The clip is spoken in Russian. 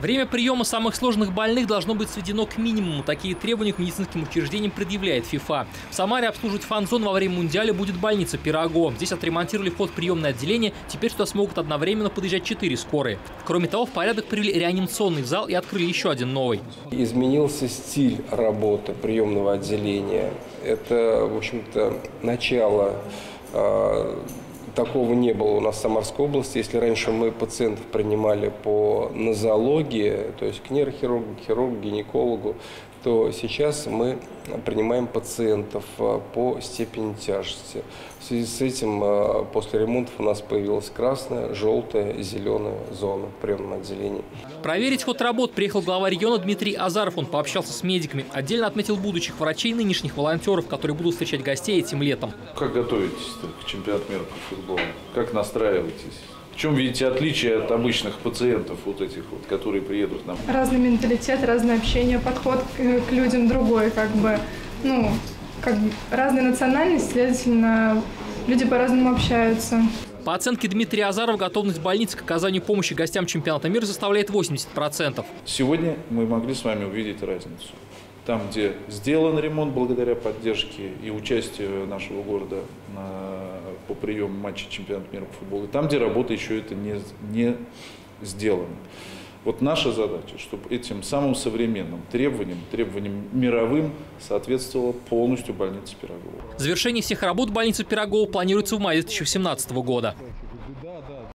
Время приема самых сложных больных должно быть сведено к минимуму. Такие требования к медицинским учреждениям предъявляет ФИФА. В Самаре обслуживать фан-зон во время Мундиаля будет больница «Пирого». Здесь отремонтировали вход в приемное отделение. Теперь сюда смогут одновременно подъезжать четыре скорые. Кроме того, в порядок привели реанимационный зал и открыли еще один новый. Изменился стиль работы приемного отделения. Это, в общем-то, начало а, Такого не было у нас в Самарской области. Если раньше мы пациентов принимали по нозологии, то есть к нейрохирургу, хирургу, гинекологу, то сейчас мы принимаем пациентов а, по степени тяжести. В связи с этим а, после ремонтов у нас появилась красная, желтая, зеленая зона в приемном отделении. Проверить ход работ приехал глава региона Дмитрий Азаров. Он пообщался с медиками. Отдельно отметил будущих врачей и нынешних волонтеров, которые будут встречать гостей этим летом. Как готовитесь к чемпионату мира по футболу? Как настраиваетесь? В чем видите отличие от обычных пациентов, вот этих вот, которые приедут к нам? Разный менталитет, разное общение, подход к, к людям другой, как бы, ну, как бы разные национальности, следовательно, люди по-разному общаются. По оценке Дмитрия Азарова, готовность больницы к оказанию помощи гостям чемпионата мира составляет 80%. Сегодня мы могли с вами увидеть разницу там, где сделан ремонт благодаря поддержке и участию нашего города на, по приему матча чемпионата мира по футболу, и там, где работа еще это не, не сделана. Вот наша задача, чтобы этим самым современным требованиям, требованиям мировым соответствовала полностью больница Пирогова. Завершение всех работ больницы Пирогова планируется в мае 2017 года.